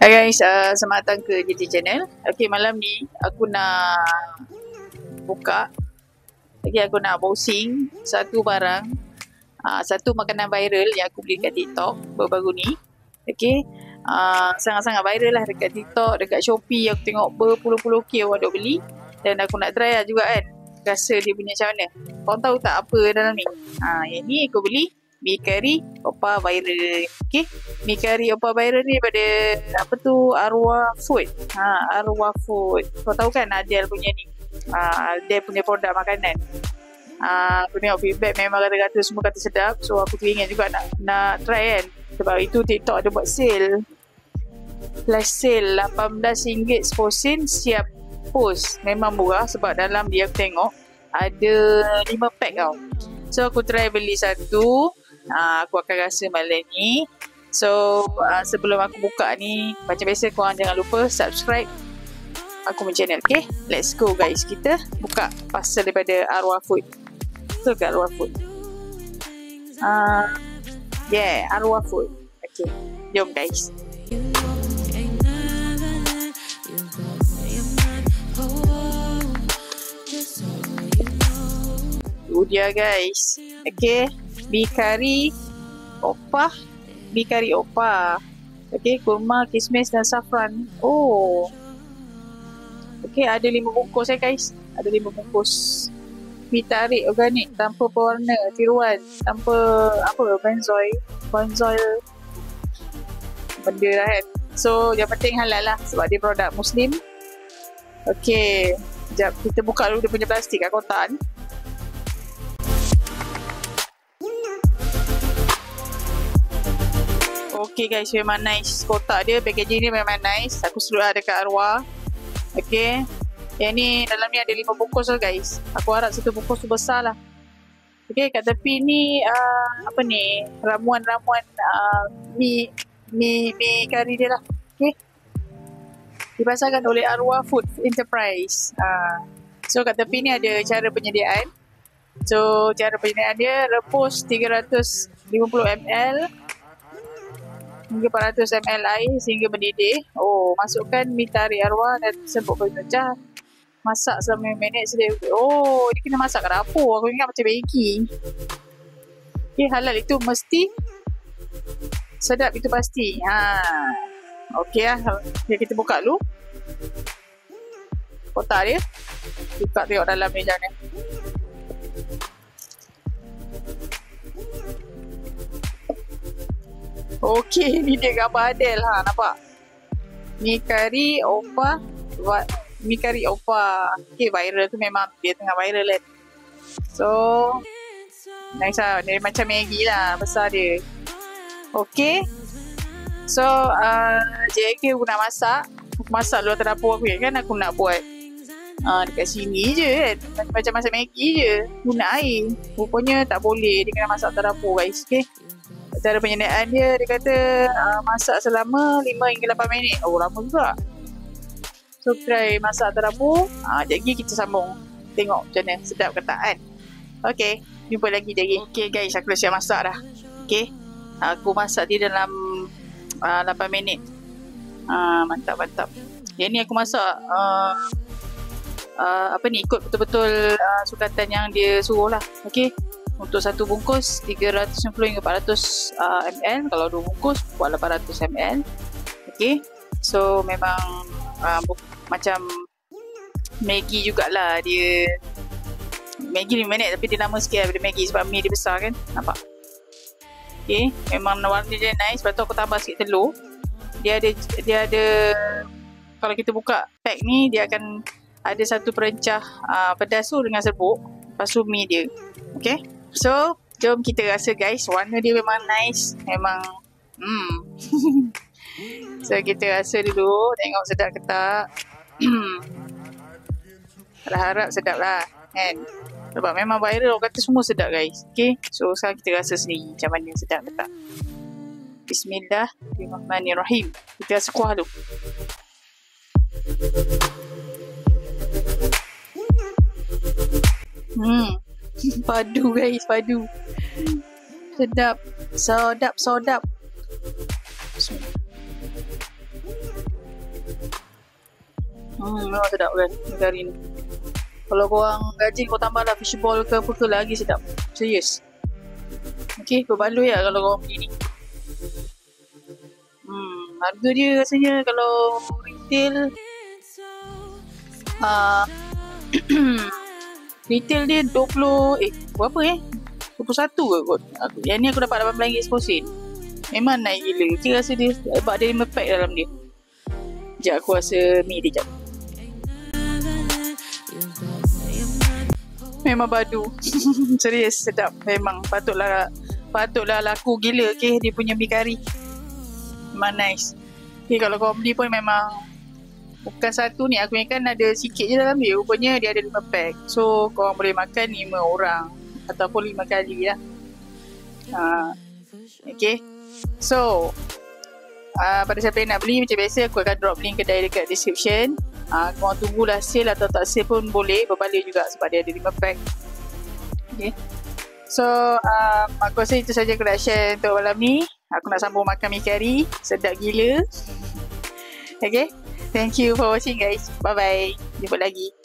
Hai guys, uh, selamat datang ke JT Channel. Okay, malam ni aku nak buka. Okay, aku nak posting satu barang. Uh, satu makanan viral yang aku beli kat TikTok baru-baru ni. Okay, uh, sangat-sangat viral lah dekat TikTok, dekat Shopee. Aku tengok berpuluh-puluh K orang duk beli. Dan aku nak try lah juga kan. Rasa dia punya macam mana. Kau tahu tak apa dalam ni? Uh, yang ni aku beli mi curry opa viral. Okey? Mi curry opa viral ni pada apa tu arwah food. Ha arwah food. Kau tahu kan Adel punya ni? Ha dia punya produk makanan. Ha aku tengok feedback memang kata-kata semua kata sedap. So aku teringin juga nak nak try kan? Sebab itu TikTok ada buat sale. Flash sale RM18 10 sen siap post. Memang murah sebab dalam dia tengok ada 5 pack tau. So aku try beli satu uh, aku akan rasa malam ni. So uh, sebelum aku buka ni macam biasa korang jangan lupa subscribe aku punya channel. Okay, let's go guys. Kita buka pasal daripada Arwah Food. Betul ke Arwah Food? Uh, yeah, Arwah Food. Okay, jom guys. Itu dia guys. Okay bikari opah. Bikari opah. Okey kurma kismis dan saffron oh. Okey ada lima bungkus eh guys. Ada lima bungkus. Mi tarik organik tanpa pewarna tiruan tanpa apa benzoil benzoil benda lah kan. So yang penting halal lah sebab dia produk muslim. Okey sekejap. Kita buka dulu dia punya plastik kat kotak ni Okay guys, memang nice kotak dia. Packaging dia memang nice. Aku suruh ada dekat arwah. Okay. Yang ni dalam ni ada lima bungkus lah guys. Aku harap satu bungkus tu besar lah. Okay, kat tepi ni uh, apa ni? Ramuan-ramuan uh, mi mi mi kari dia lah. Okay. Dipasarkan oleh Arwah Food Enterprise. Uh, so kat tepi ni ada cara penyediaan. So cara penyediaan dia rebus 350 ml hingga 400 ml air sehingga mendidih. Oh, masukkan mi tari arwah dan sebut berpecah. Masak selama 5 minit sedia. Oh, ini kena masak kat dapur. Aku ingat macam Maggi. Okay, halal itu mesti sedap itu pasti. Ha. Okey lah. Okay, kita buka dulu. Kotak dia. Buka tengok dalam ni macam Okey, ni dia gambar Adel ha, nampak? Ni kari opa buat mi kari opa. Okey, viral tu memang dia tengah viral kan. So, nice lah. Dia macam Maggi lah besar dia. Okey. So, uh, JK aku nak masak. Aku masak luar terdapur aku kan aku nak buat uh, dekat sini je kan. Macam masak Maggi je. Guna air. Rupanya tak boleh. Dia kena masak terdapur guys. Okay cara penyediaan dia dia kata uh, masak selama 5 hingga 8 minit. Oh lama juga. So try masak terapu uh, sekejap lagi kita sambung. Tengok macam mana sedap ke tak kan? Ok jumpa lagi lagi ok guys aku dah siap masak dah. Ok aku masak dia dalam uh, 8 minit. Uh, mantap mantap yang ni aku masak uh, uh, apa ni ikut betul-betul uh, sukatan yang dia suruh lah. Ok untuk satu bungkus 390 hingga 400 uh, ml kalau dua bungkus buat 800 ml okay so memang uh, macam Maggi jugalah. Dia Maggi 5 minit tapi dia lama sikit daripada Maggi sebab mi dia besar kan? Nampak? Okay memang warna dia nice. Lepas tu aku tambah sikit telur. Dia ada dia ada kalau kita buka pack ni dia akan ada satu perencah uh, pedas tu dengan serbuk. Lepas tu mi dia. Okay So, jom kita rasa guys. Warna dia memang nice. Memang, hmm. so, kita rasa dulu. Tengok sedap ke tak. Harap-harap sedap lah. Kan? Sebab memang viral orang kata semua sedap guys. Okay. So, sekarang kita rasa sendiri macam mana sedap ke tak. Bismillahirrahmanirrahim. Kita rasa kuah dulu. Hmm. Padu guys, padu. Sedap. Sedap, sedap. Hmm, memang sedap kan negari ni. Kalau korang gaji kau tambah lah fishball ke apa ke lagi sedap. Serius. Okay, berbaloi lah kalau korang beli ni. Hmm, harga dia rasanya kalau retail uh, retail dia 20 eh berapa eh? 21 ke kot yang ni aku dapat 18 ringgit seposin. Memang naik gila. Kira rasa dia sebab dia 5 pack dalam dia. Sekejap aku rasa mi dia sekejap memang badu. Serius sedap. Memang patutlah patutlah laku gila okay, dia punya mi kari. Memang nice. Okay, kalau kau beli pun memang bukan satu ni aku kan ada sikit je dalam dia. Rupanya dia ada lima pack. So korang boleh makan lima orang. Ataupun lima kali lah. Ha. okay. So uh, pada siapa yang nak beli macam biasa aku akan drop link kedai dekat description. Uh, korang tunggulah sale atau tak sale pun boleh berbalik juga sebab dia ada lima pack. Okay. So um, aku rasa itu saja aku nak share untuk malam ni. Aku nak sambung makan mi kari sedap gila. Okay Thank you for watching guys. Bye bye. Jumpa lagi.